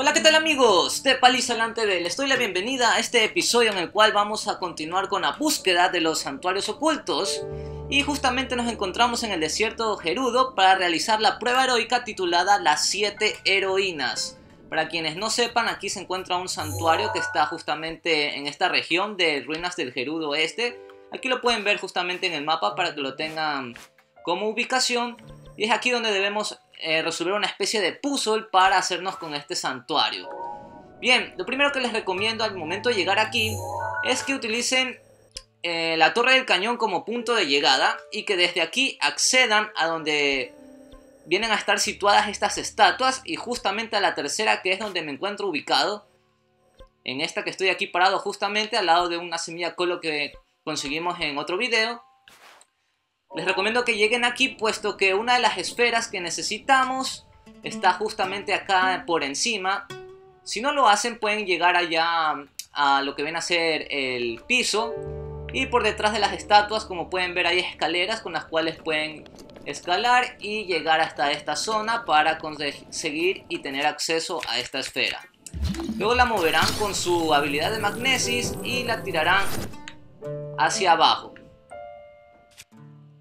Hola, ¿qué tal amigos? De Palizalante les doy la bienvenida a este episodio en el cual vamos a continuar con la búsqueda de los santuarios ocultos y justamente nos encontramos en el desierto Gerudo para realizar la prueba heroica titulada Las 7 Heroínas. Para quienes no sepan, aquí se encuentra un santuario que está justamente en esta región de ruinas del Gerudo Este. Aquí lo pueden ver justamente en el mapa para que lo tengan como ubicación. Y es aquí donde debemos eh, resolver una especie de puzzle para hacernos con este santuario. Bien, lo primero que les recomiendo al momento de llegar aquí es que utilicen eh, la torre del cañón como punto de llegada y que desde aquí accedan a donde vienen a estar situadas estas estatuas y justamente a la tercera que es donde me encuentro ubicado. En esta que estoy aquí parado justamente al lado de una semilla colo que conseguimos en otro video. Les recomiendo que lleguen aquí puesto que una de las esferas que necesitamos está justamente acá por encima. Si no lo hacen pueden llegar allá a lo que viene a ser el piso. Y por detrás de las estatuas como pueden ver hay escaleras con las cuales pueden escalar y llegar hasta esta zona para conseguir y tener acceso a esta esfera. Luego la moverán con su habilidad de magnesis y la tirarán hacia abajo.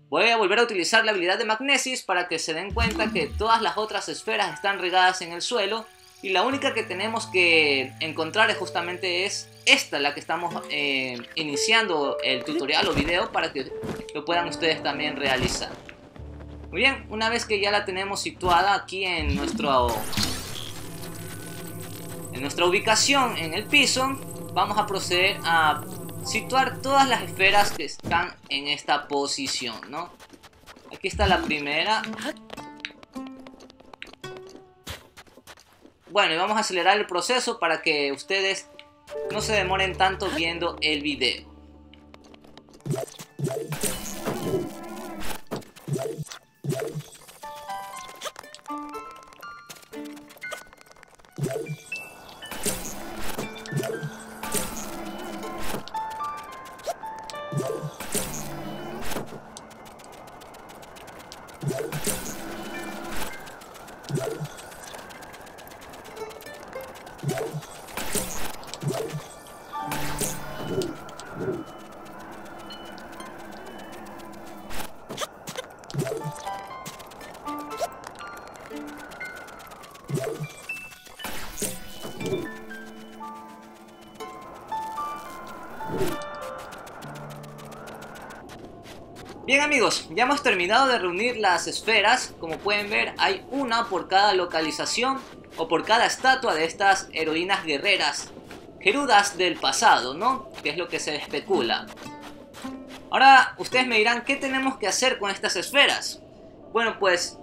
Voy a volver a utilizar la habilidad de Magnesis para que se den cuenta que todas las otras esferas están regadas en el suelo y la única que tenemos que encontrar es justamente es esta, la que estamos eh, iniciando el tutorial o video para que lo puedan ustedes también realizar. Muy bien, una vez que ya la tenemos situada aquí en nuestro en nuestra ubicación en el piso, vamos a proceder a situar todas las esferas que están en esta posición, ¿no? Aquí está la primera. Bueno, y vamos a acelerar el proceso para que ustedes no se demoren tanto viendo el video. Bien amigos, ya hemos terminado de reunir las esferas. Como pueden ver, hay una por cada localización o por cada estatua de estas heroínas guerreras. Gerudas del pasado, ¿no? Que es lo que se especula. Ahora, ustedes me dirán, ¿qué tenemos que hacer con estas esferas? Bueno, pues,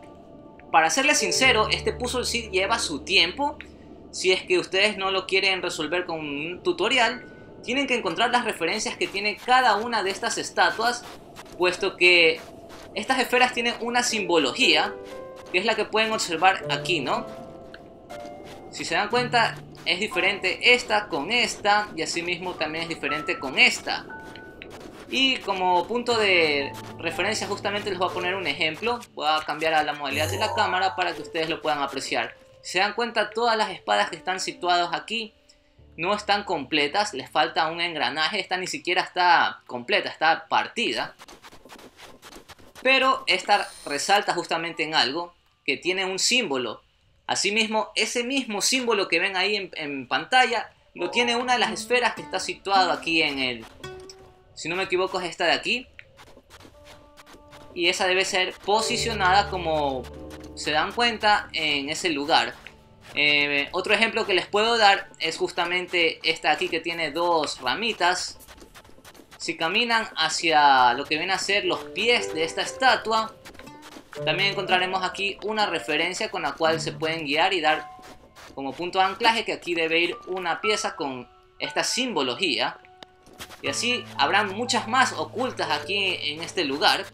para serles sincero, este puzzle sí lleva su tiempo. Si es que ustedes no lo quieren resolver con un tutorial, tienen que encontrar las referencias que tiene cada una de estas estatuas puesto que estas esferas tienen una simbología, que es la que pueden observar aquí, ¿no? Si se dan cuenta, es diferente esta con esta, y asimismo también es diferente con esta. Y como punto de referencia justamente les voy a poner un ejemplo, voy a cambiar a la modalidad de la cámara para que ustedes lo puedan apreciar. Si se dan cuenta, todas las espadas que están situadas aquí no están completas, les falta un engranaje, esta ni siquiera está completa, está partida. Pero esta resalta justamente en algo que tiene un símbolo. Asimismo, ese mismo símbolo que ven ahí en, pantalla lo tiene una de las esferas que está situado aquí en el... Si no me equivoco es esta de aquí. Y esa debe ser posicionada como se dan cuenta en ese lugar. Eh, otro ejemplo que les puedo dar es justamente esta aquí que tiene dos ramitas si caminan hacia lo que viene a ser los pies de esta estatua, también encontraremos aquí una referencia con la cual se pueden guiar y dar como punto de anclaje que aquí debe ir una pieza con esta simbología. Y así habrán muchas más ocultas aquí en este lugar.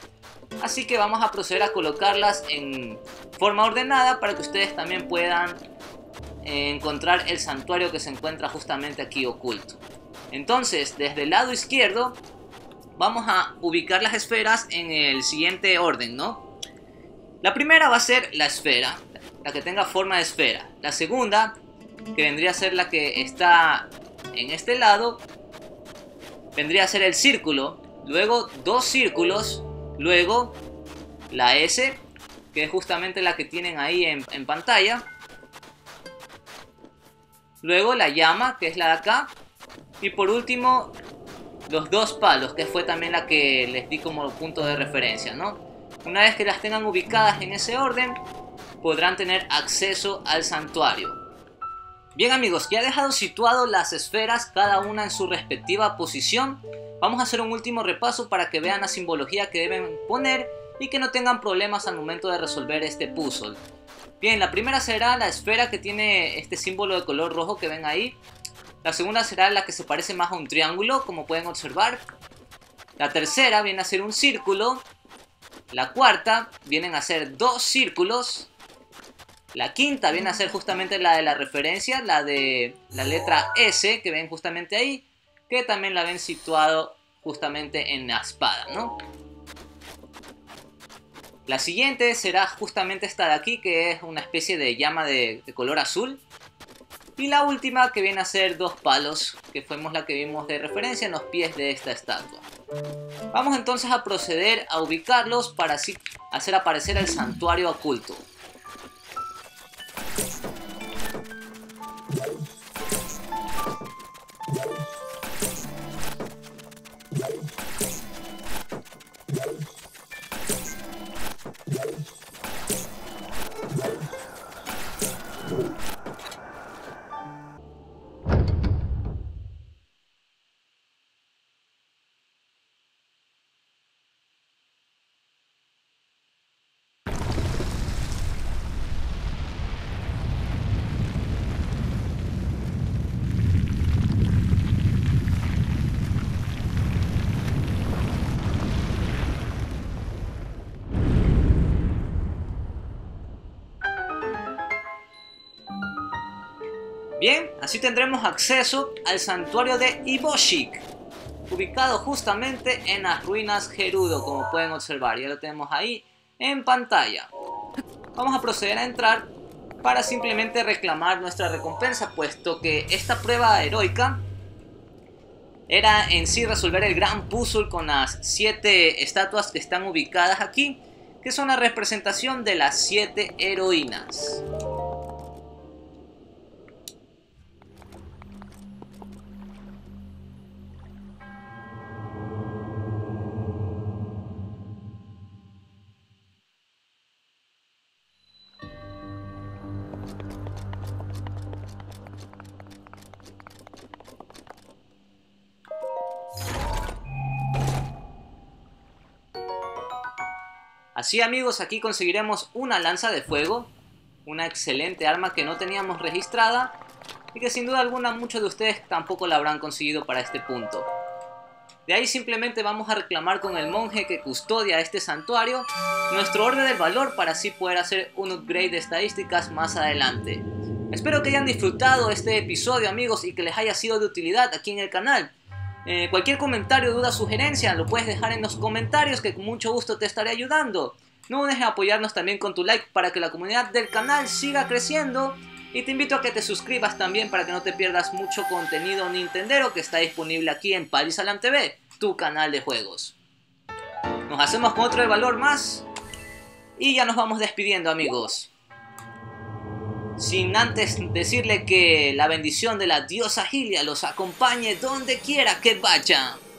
Así que vamos a proceder a colocarlas en forma ordenada para que ustedes también puedan encontrar el santuario que se encuentra justamente aquí oculto. Entonces, desde el lado izquierdo, vamos a ubicar las esferas en el siguiente orden, ¿no? La primera va a ser la esfera, la que tenga forma de esfera. La segunda que vendría a ser la que está en este lado, vendría a ser el círculo, luego dos círculos, luego la S, que es justamente la que tienen ahí en, pantalla, luego la llama, que es la de acá, y por último los dos palos, que fue también la que les di como punto de referencia, ¿no? Una vez que las tengan ubicadas en ese orden, podrán tener acceso al santuario. Bien amigos, ya he dejado situado las esferas cada una en su respectiva posición. Vamos a hacer un último repaso para que vean la simbología que deben poner y que no tengan problemas al momento de resolver este puzzle. Bien, la primera será la esfera que tiene este símbolo de color rojo que ven ahí. La segunda será la que se parece más a un triángulo, como pueden observar. La tercera viene a ser un círculo. La cuarta vienen a ser dos círculos. La quinta viene a ser justamente la de la referencia, la de la letra S, que ven justamente ahí, que también la ven situado justamente en la espada, ¿no? La siguiente será justamente esta de aquí, que es una especie de llama de, de color azul. Y la última que viene a ser dos palos, que fuimos la que vimos de referencia en los pies de esta estatua. Vamos entonces a proceder a ubicarlos para así hacer aparecer el santuario oculto. Bien, así tendremos acceso al santuario de Iboshik, ubicado justamente en las ruinas Gerudo, como pueden observar, ya lo tenemos ahí en pantalla. Vamos a proceder a entrar para simplemente reclamar nuestra recompensa, puesto que esta prueba heroica era en sí resolver el gran puzzle con las 7 estatuas que están ubicadas aquí, que son la representación de las 7 heroínas. Así amigos, aquí conseguiremos una lanza de fuego, una excelente arma que no teníamos registrada y que sin duda alguna muchos de ustedes tampoco la habrán conseguido para este punto. De ahí simplemente vamos a reclamar con el monje que custodia este santuario nuestro orden del valor para así poder hacer un upgrade de estadísticas más adelante. Espero que hayan disfrutado este episodio amigos y que les haya sido de utilidad aquí en el canal. Eh, cualquier comentario, duda, sugerencia, lo puedes dejar en los comentarios que con mucho gusto te estaré ayudando. No dejes de apoyarnos también con tu like para que la comunidad del canal siga creciendo. Y te invito a que te suscribas también para que no te pierdas mucho contenido nintendero que está disponible aquí en Palisalam TV, tu canal de juegos. Nos hacemos con otro de valor más. Y ya nos vamos despidiendo amigos sin antes decirle que la bendición de la diosa Gilia los acompañe donde quiera que vayan.